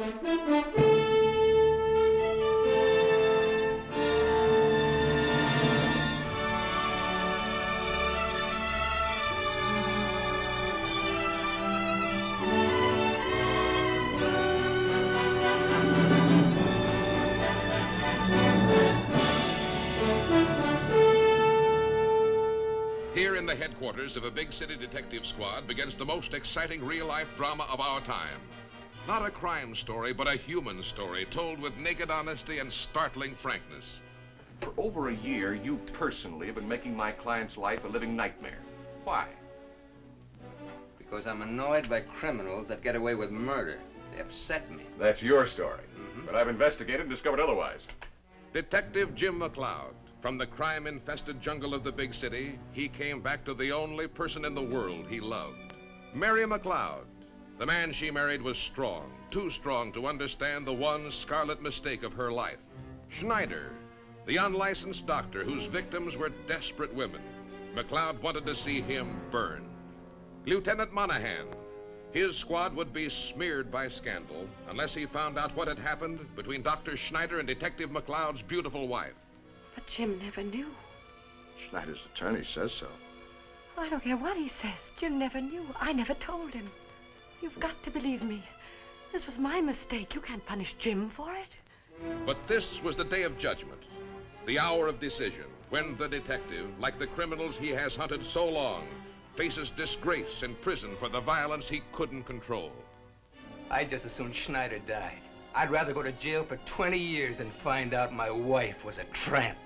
Here in the headquarters of a big city detective squad begins the most exciting real life drama of our time. Not a crime story, but a human story told with naked honesty and startling frankness. For over a year, you personally have been making my client's life a living nightmare. Why? Because I'm annoyed by criminals that get away with murder. They upset me. That's your story. Mm-hmm. But I've investigated and discovered otherwise. Detective Jim McLeod. From the crime infested jungle of the big city, he came back to the only person in the world he loved Mary McLeod. The man she married was strong, too strong to understand the one scarlet mistake of her life. Schneider, the unlicensed doctor whose victims were desperate women. McLeod wanted to see him burn. Lieutenant Monaghan. His squad would be smeared by scandal unless he found out what had happened between Dr. Schneider and Detective McLeod's beautiful wife. But Jim never knew. Schneider's attorney says so. I don't care what he says. Jim never knew. I never told him. You've got to believe me. This was my mistake. You can't punish Jim for it. But this was the day of judgment, the hour of decision, when the detective, like the criminals he has hunted so long, faces disgrace in prison for the violence he couldn't control. I'd just as soon Schneider died. I'd rather go to jail for 20 years than find out my wife was a tramp.